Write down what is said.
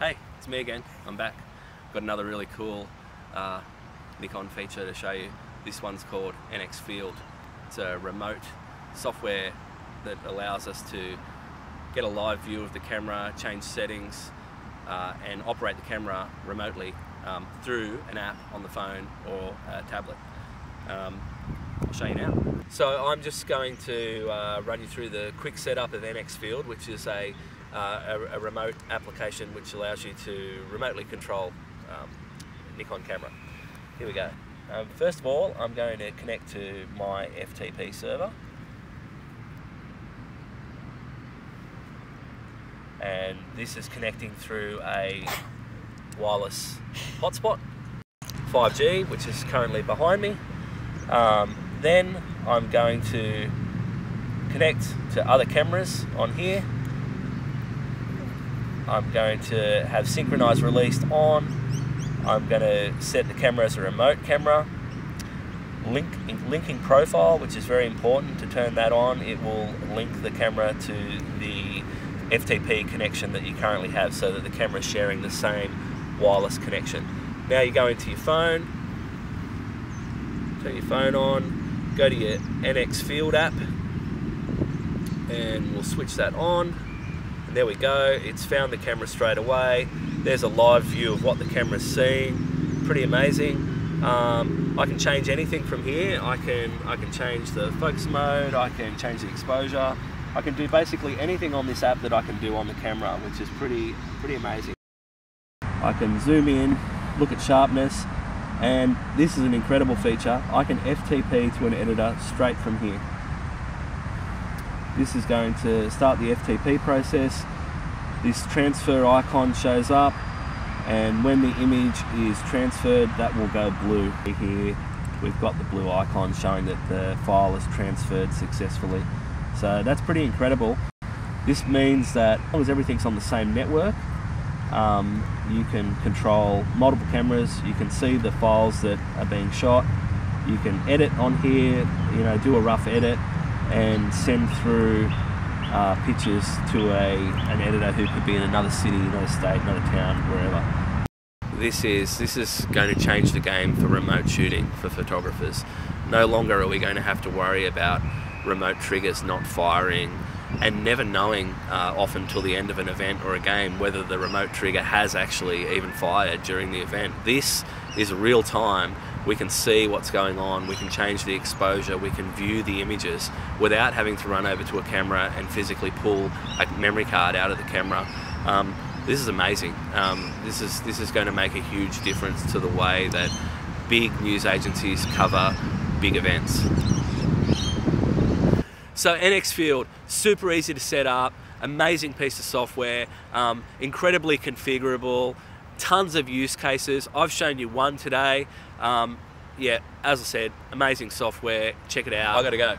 Hey, it's me again. I'm back. Got another really cool uh, Nikon feature to show you. This one's called NX Field. It's a remote software that allows us to get a live view of the camera, change settings, uh, and operate the camera remotely um, through an app on the phone or a tablet. Um, I'll show you now. So I'm just going to uh, run you through the quick setup of NX Field, which is a uh, a, a, remote application which allows you to remotely control um, Nikon camera. Here we go. Um, first of all, I'm going to connect to my FTP server. And this is connecting through a wireless hotspot, 5G, which is currently behind me. Um, then I'm going to connect to other cameras on here I'm going to have synchronized released on. I'm going to set the camera as a remote camera. Link, linking profile, which is very important to turn that on. It will link the camera to the FTP connection that you currently have so that the camera is sharing the same wireless connection. Now you go into your phone, turn your phone on, go to your NX Field app, and we'll switch that on there we go, it's found the camera straight away. There's a live view of what the camera's seeing. Pretty amazing. Um, I can change anything from here. I can, I can change the focus mode, I can change the exposure. I can do basically anything on this app that I can do on the camera, which is pretty, pretty amazing. I can zoom in, look at sharpness, and this is an incredible feature. I can FTP to an editor straight from here. This is going to start the FTP process. This transfer icon shows up and when the image is transferred that will go blue. Here we've got the blue icon showing that the file is transferred successfully. So that's pretty incredible. This means that as long as everything's on the same network, um, you can control multiple cameras, you can see the files that are being shot, you can edit on here, you know, do a rough edit, and send through uh, pictures to a an editor who could be in another city, another state, another town, wherever. This is this is going to change the game for remote shooting for photographers. No longer are we going to have to worry about remote triggers not firing and never knowing uh, often till the end of an event or a game whether the remote trigger has actually even fired during the event. This is real time we can see what's going on, we can change the exposure, we can view the images without having to run over to a camera and physically pull a memory card out of the camera. Um, this is amazing. Um, this is this is going to make a huge difference to the way that big news agencies cover big events. So NX Field, super easy to set up, amazing piece of software, um, incredibly configurable, tons of use cases. I've shown you one today. Um, yeah, as I said, amazing software. Check it out. I gotta go.